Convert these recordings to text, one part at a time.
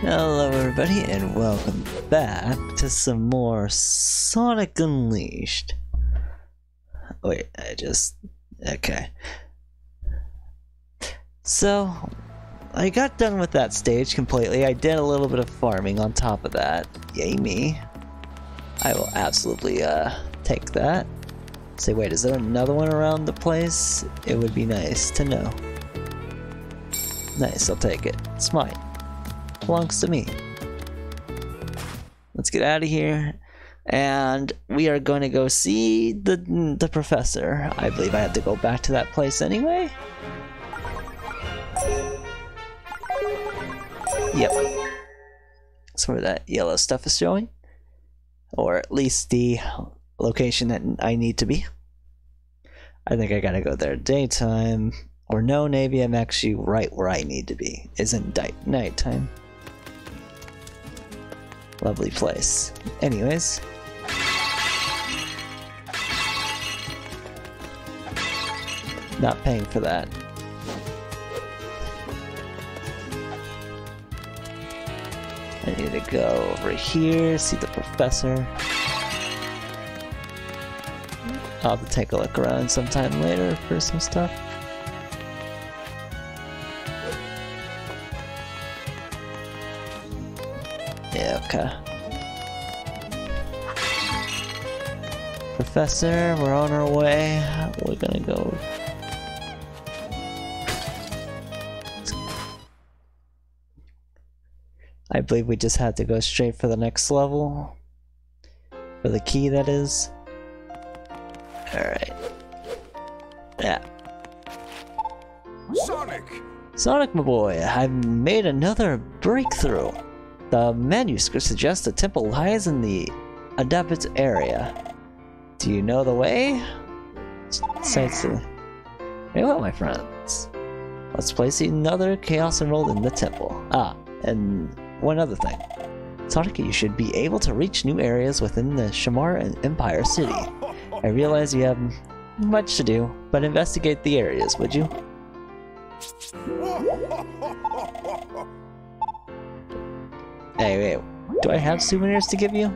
Hello everybody and welcome back to some more Sonic Unleashed. Wait, I just... okay. So, I got done with that stage completely. I did a little bit of farming on top of that. Yay me. I will absolutely uh, take that. Say, wait, is there another one around the place? It would be nice to know. Nice, I'll take it. It's mine belongs to me. Let's get out of here. And we are going to go see the the professor. I believe I have to go back to that place anyway. Yep. That's where that yellow stuff is showing. Or at least the location that I need to be. I think I gotta go there daytime. Or no, maybe I'm actually right where I need to be. Isn't nighttime. Lovely place. Anyways. Not paying for that. I need to go over here, see the professor. I'll have to take a look around sometime later for some stuff. Professor, we're on our way. We're gonna go. I believe we just had to go straight for the next level. For the key, that is. Alright. Yeah. Sonic! Sonic, my boy, I've made another breakthrough. The manuscript suggests the temple lies in the Adabat area. Do you know the way? Says Very well, my friends. Let's place another Chaos Emerald in the temple. Ah, and one other thing. Sonic, you should be able to reach new areas within the Shamar Empire City. I realize you have much to do, but investigate the areas, would you? Hey, wait. Do I have souvenirs to give you?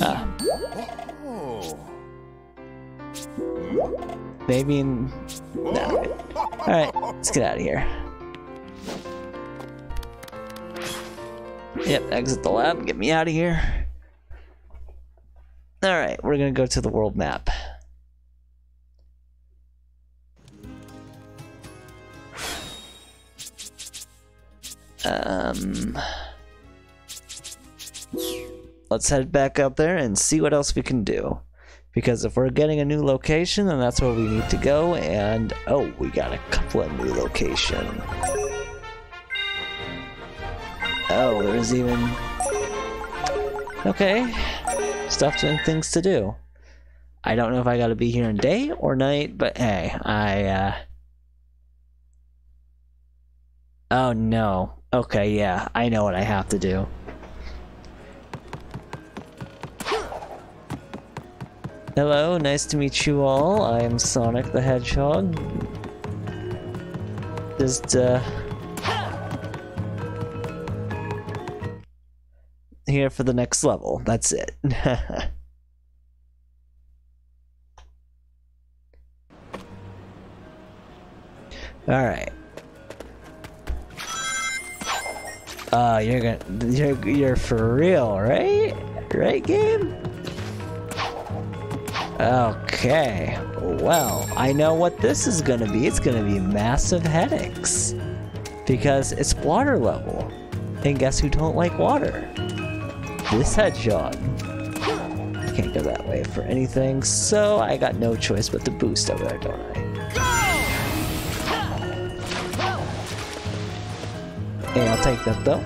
Ah. Maybe in... No. Alright, let's get out of here. Yep, exit the lab, get me out of here. Alright, we're gonna go to the world map. Um, let's head back up there and see what else we can do. Because if we're getting a new location, then that's where we need to go. And oh, we got a couple of new location. Oh, there's even okay stuff and things to do. I don't know if I got to be here in day or night, but hey, I. uh... Oh no. Okay, yeah, I know what I have to do. Hello, nice to meet you all. I am Sonic the Hedgehog. Just, uh... Here for the next level, that's it. Alright. Uh, you're gonna, you're, you're for real, right? Right, game? Okay, well, I know what this is gonna be. It's gonna be massive headaches. Because it's water level. And guess who don't like water? This hedgehog. Can't go that way for anything, so I got no choice but to boost over there, don't I? Hey, I'll take that though.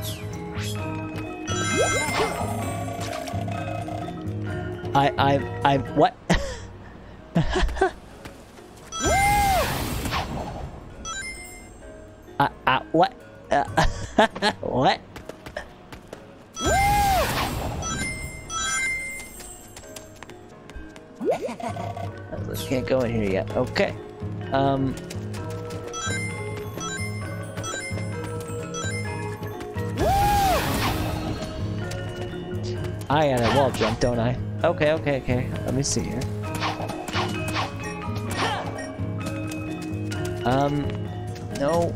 I, I, I, what? jump, don't I? Okay, okay, okay. Let me see here. Um, no.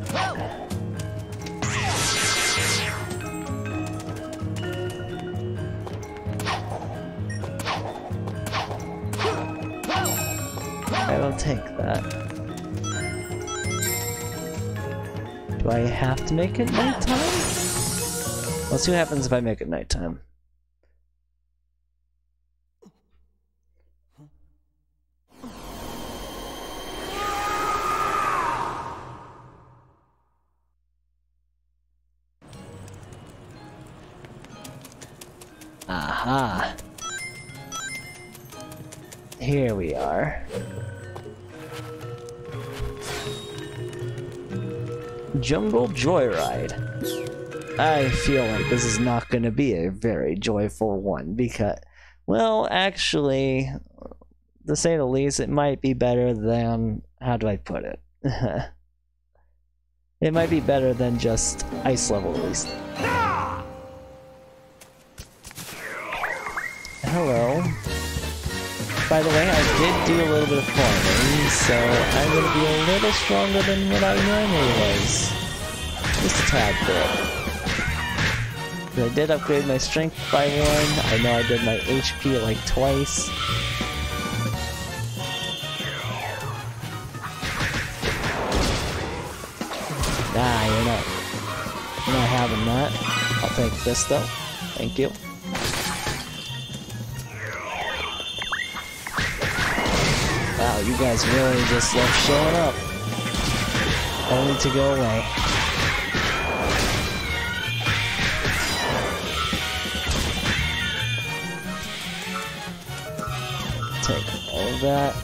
I will take that. Do I have to make it nighttime? Let's see what happens if I make it nighttime. Aha. Here we are. Jungle Joyride. I feel like this is not going to be a very joyful one because, well, actually, to say the least, it might be better than. How do I put it? it might be better than just ice level, at least. Hello. By the way, I did do a little bit of farming, so I'm going to be a little stronger than what I normally was. Just a tad bit. I did upgrade my strength by one. I know I did my HP like twice. Nah, you're not. You're not having that. I'll take this though. Thank you. Wow, you guys really just love showing up. Only to go away. Take all of that.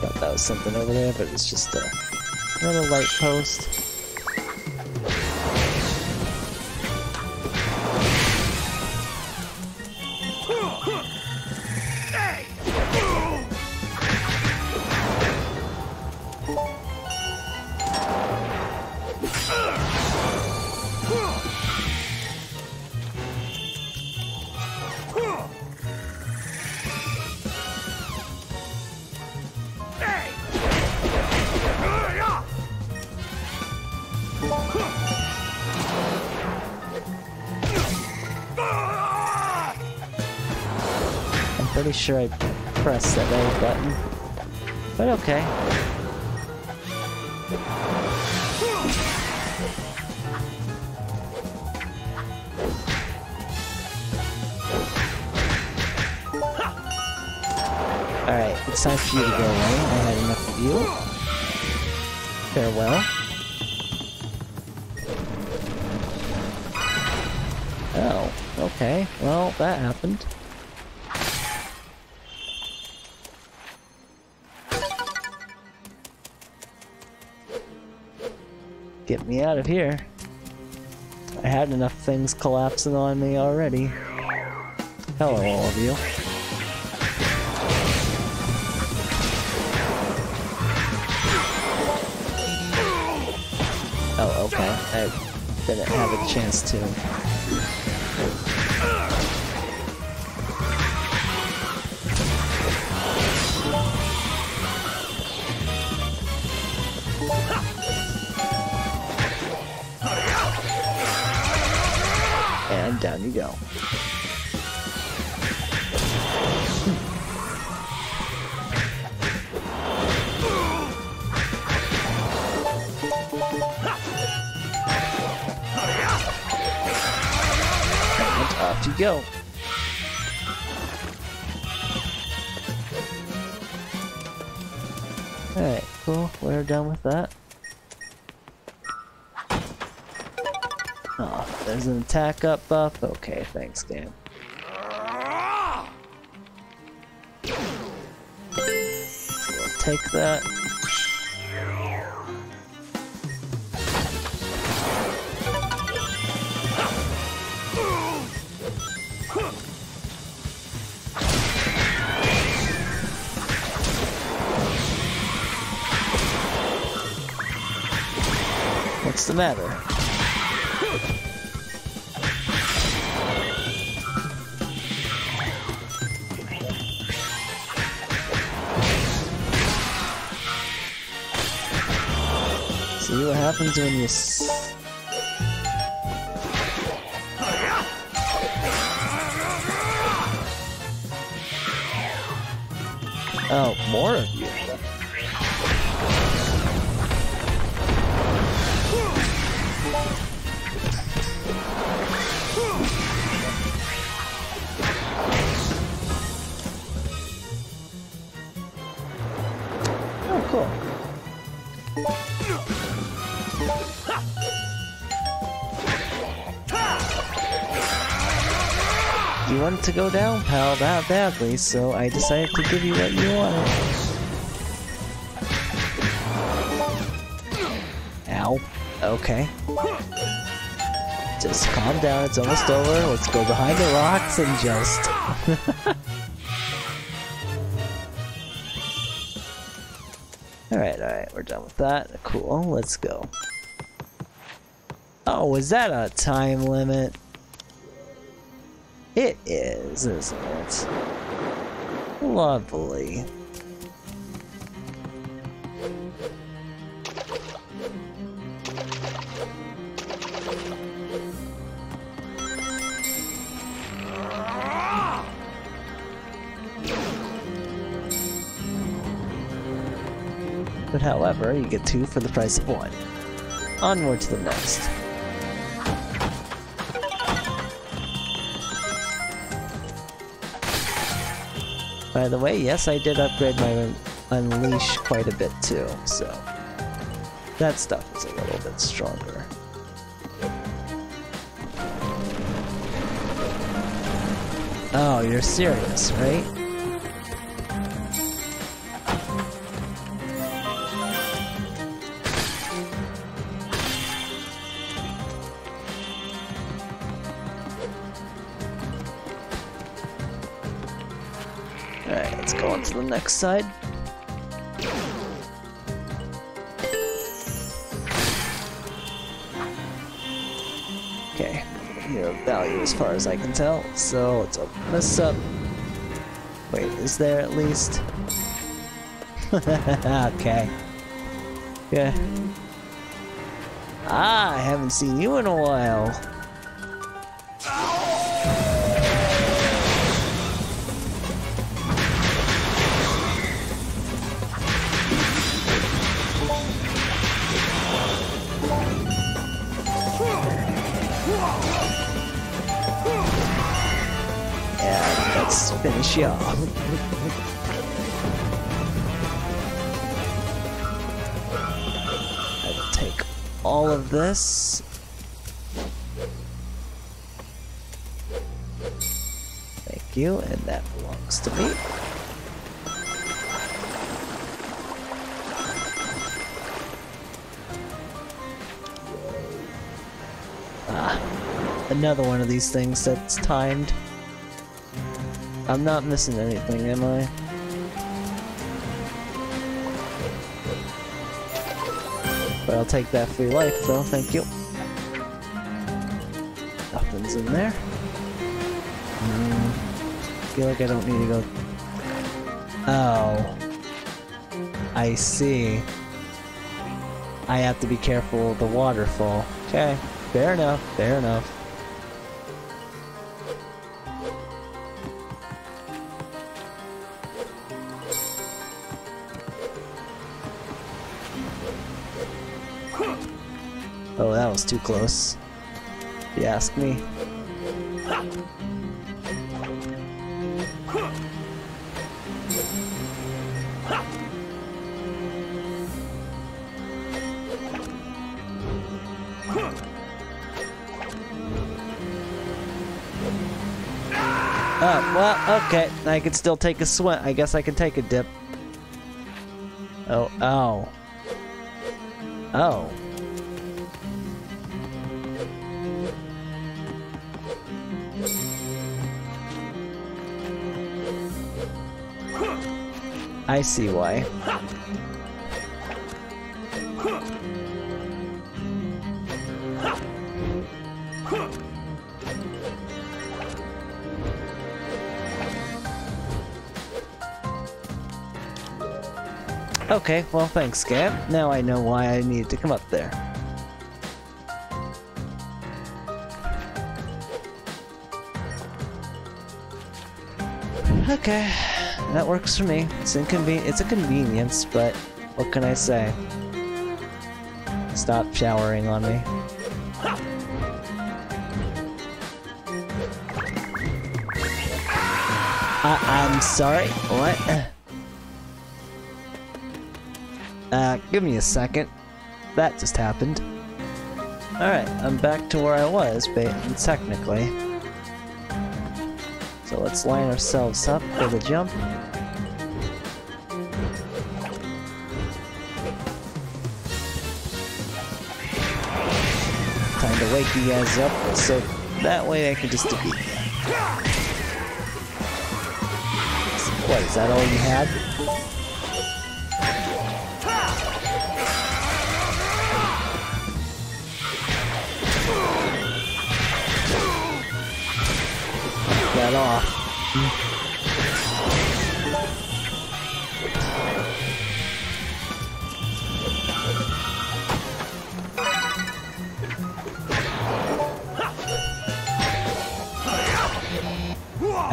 Thought that was something over there, but it's just a, little light post. Pretty sure I pressed that A button. But okay. Alright, it's time for you to go away. I had enough of you. Farewell. Oh, okay. Well, that happened. Out of here. I had enough things collapsing on me already. Hello, all of you. Oh, okay. I didn't have a chance to. Down you go. And off you go. Alright, cool. We're done with that. Oh, there's an attack up buff? Okay, thanks, game. We'll take that. What's the matter? See what happens when you Oh, more of you. Wanted to go down, pal, that badly, so I decided to give you what you wanted. Ow. Okay. Just calm down, it's almost over. Let's go behind the rocks and just... alright, alright, we're done with that. Cool, let's go. Oh, was that a time limit? It is, isn't it? Lovely. But however, you get two for the price of one. Onward to the next. By the way, yes, I did upgrade my Unleash quite a bit too, so that stuff is a little bit stronger. Oh, you're serious, right? Side. Okay, no value as far as I can tell, so let's open this up. Wait, is there at least? okay. Yeah. Ah, I haven't seen you in a while. Let's finish you off. I will take all of this. Thank you, and that belongs to me. Ah, another one of these things that's timed. I'm not missing anything, am I? But I'll take that free life, though, thank you. Nothing's in there. Hmm, feel like I don't need to go... Oh. I see. I have to be careful of the waterfall. Okay, fair enough, fair enough. Too close. If you ask me. Oh, well, okay. I can still take a swim. I guess I can take a dip. Oh, oh. Oh. I see why. Okay, well thanks, Gab. Now I know why I needed to come up there. Okay that works for me. It's inconven- it's a convenience, but what can I say? Stop showering on me. I I'm sorry, what? Uh, give me a second. That just happened. Alright, I'm back to where I was, but technically. So let's line ourselves up for the jump. Time to wake you guys up, so that way I can just defeat you. What, is that all you had?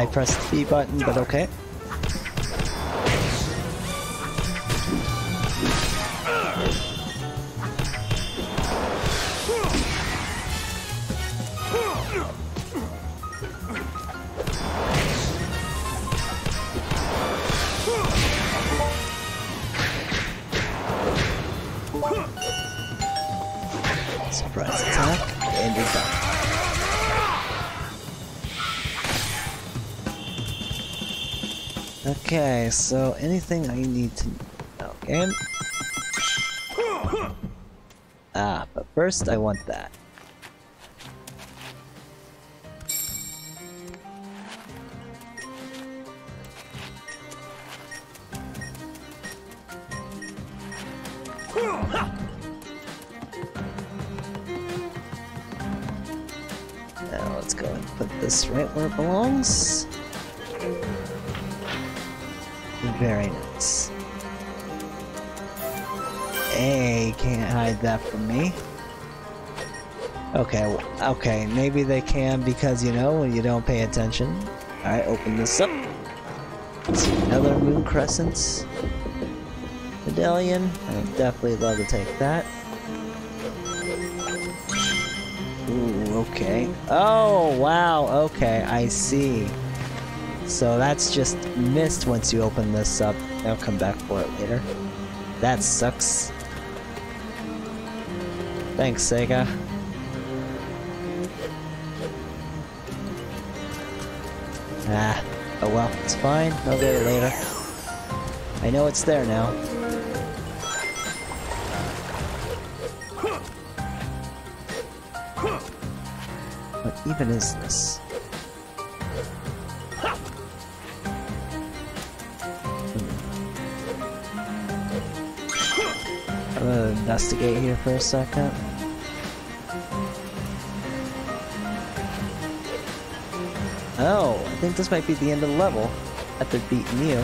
I pressed the B button, but okay. So anything I need to know. Okay. Ah, but first I want that. Now let's go and put this right where it belongs. Very nice. Hey, can't hide that from me. Okay, okay, maybe they can because, you know, when you don't pay attention. Alright, open this up. See, another Moon Crescent medallion. I would definitely love to take that. Ooh, okay. Oh, wow, okay, I see. So that's just missed once you open this up. I'll come back for it later. That sucks. Thanks, Sega. Ah, oh well, it's fine. I'll get it later. I know it's there now. What even is this? Investigate here for a second. Oh, I think this might be the end of the level after beating you.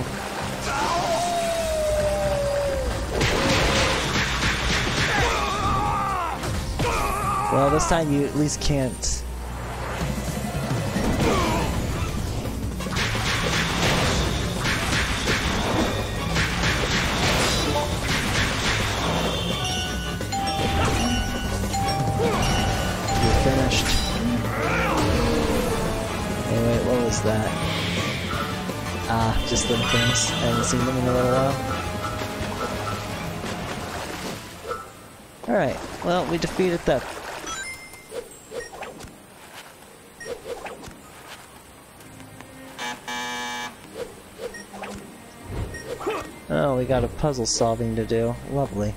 Well, this time you at least can't. Seen them in a little while. Alright, well, we defeated that. Oh, we got a puzzle solving to do. Lovely.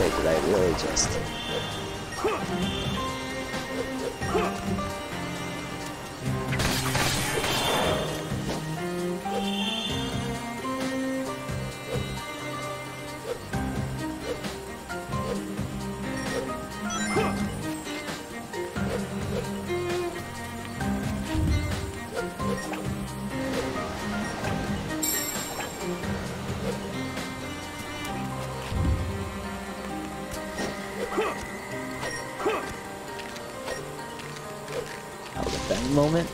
I was moment.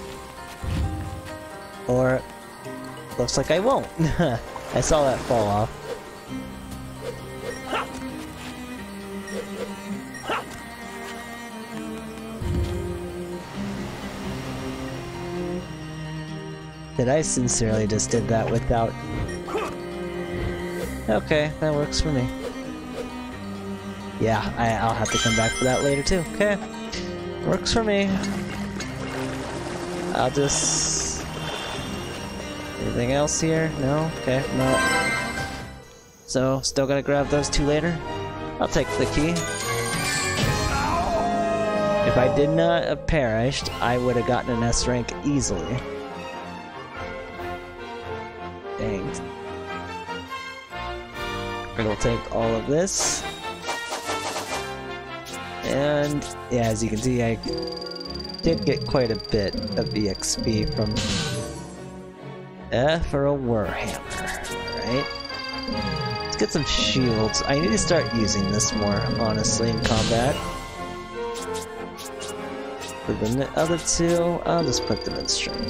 Or looks like I won't. I saw that fall off. That I sincerely just did that without... Okay, that works for me. Yeah, I, I'll have to come back for that later too. Okay, works for me. I'll just... Anything else here? No? Okay, no. So, still gotta grab those two later? I'll take the key. If I did not have perished, I would have gotten an S rank easily. Dang. We'll take all of this. And yeah, as you can see, I did get quite a bit of EXP from uh, for a Warhammer, alright? Let's get some shields. I need to start using this more, honestly, in combat. For the other two, I'll just put them in strength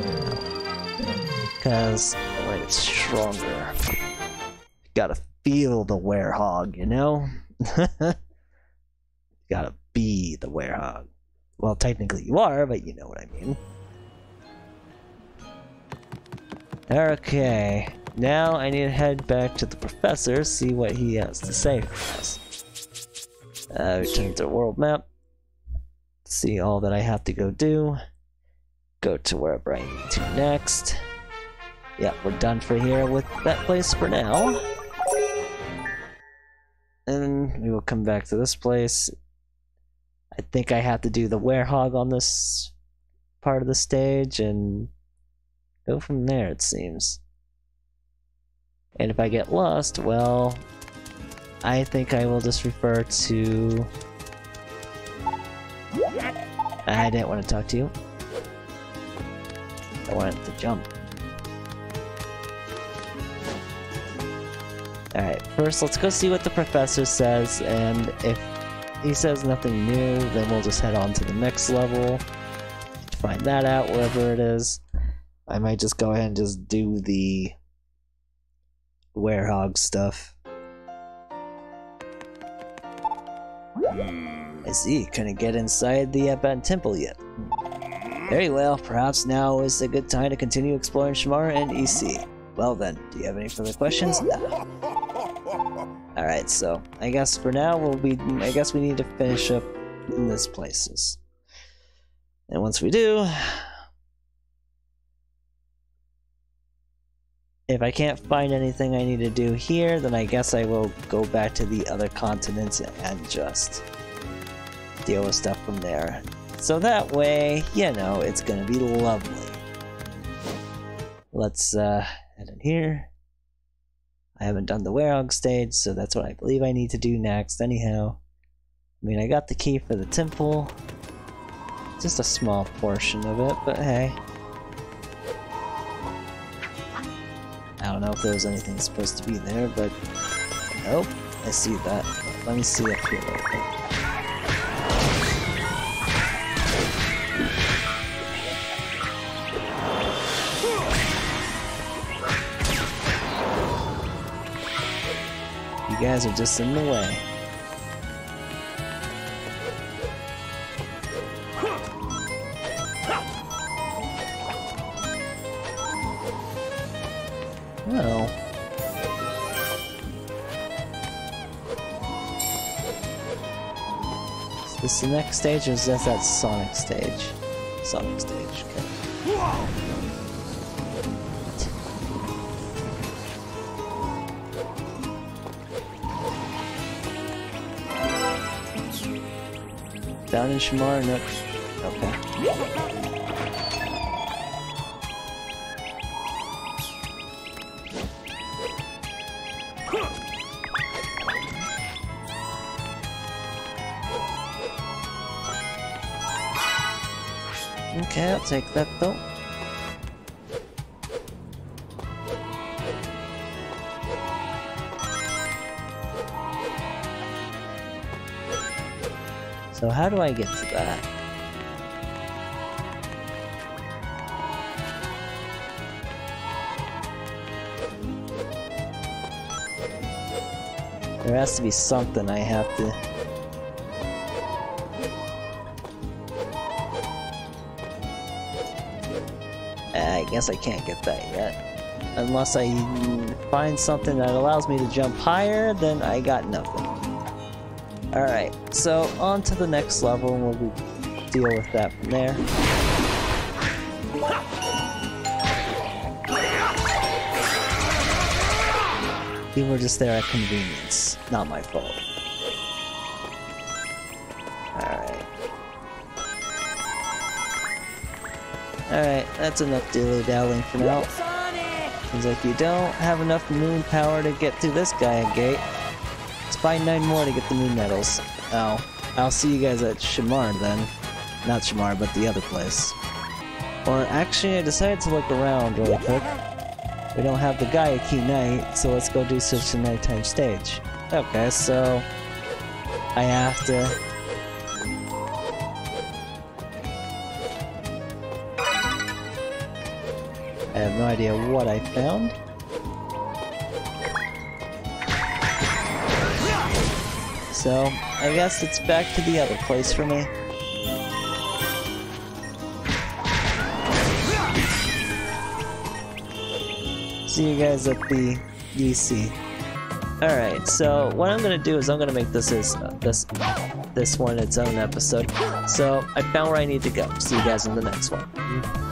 Because I want get stronger. Gotta feel the werehog, you know? Gotta be the werehog. Well, technically you are, but you know what I mean. Okay, now I need to head back to the professor, see what he has to say for us. Uh, return to the world map see all that I have to go do. Go to wherever I need to next. Yeah, we're done for here with that place for now. And we will come back to this place. I think I have to do the werehog on this part of the stage and go from there, it seems. And if I get lost, well, I think I will just refer to I didn't want to talk to you. I wanted to jump. Alright, first let's go see what the professor says, and if he says nothing new, then we'll just head on to the next level. To find that out, wherever it is. I might just go ahead and just do the werehog stuff. Hmm. I see, couldn't get inside the Adabat temple yet. Very well, perhaps now is a good time to continue exploring Shamar and EC. Well then, do you have any further questions? Alright, so I guess for now we'll be I guess we need to finish up in this places. And once we do if I can't find anything I need to do here, then I guess I will go back to the other continents and just deal with stuff from there. So that way, you know, it's gonna be lovely. Let's uh, head in here. I haven't done the werehog stage, so that's what I believe I need to do next anyhow. I mean, I got the key for the temple. Just a small portion of it, but hey. I don't know if there was anything supposed to be there, but nope, I see that. Let me see up here real quick. You guys are just in the way. Oh. Is this the next stage or is that that Sonic stage? Sonic stage, okay. Down in Shamar? No. Okay. Okay, I'll take that though. So how do I get to that? There has to be something I have to... Ah, I guess I can't get that yet. Unless I find something that allows me to jump higher, then I got nothing. Alright, so on to the next level and we'll deal with that from there. You were just there at convenience, not my fault. Alright. Alright, that's enough dilly-dallying for now. Seems like you don't have enough moon power to get through this guy gate. Let's buy nine more to get the moon medals. Oh, I'll see you guys at Shamar then. Not Shamar, but the other place. Or actually, I decided to look around really quick. We don't have the Gaiaki Night, so let's go do such a nighttime stage. Okay, so... I have to I have no idea what I found. So, I guess it's back to the other place for me. See you guys at the DC. Alright, so what I'm gonna do is I'm gonna make this is this this one its own episode. So I found where I need to go. See you guys in the next one.